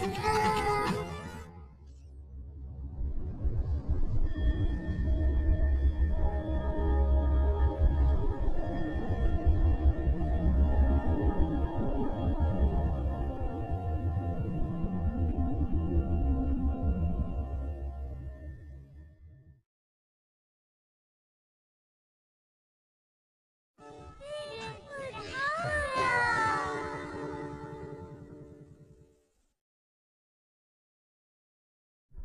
Yeah.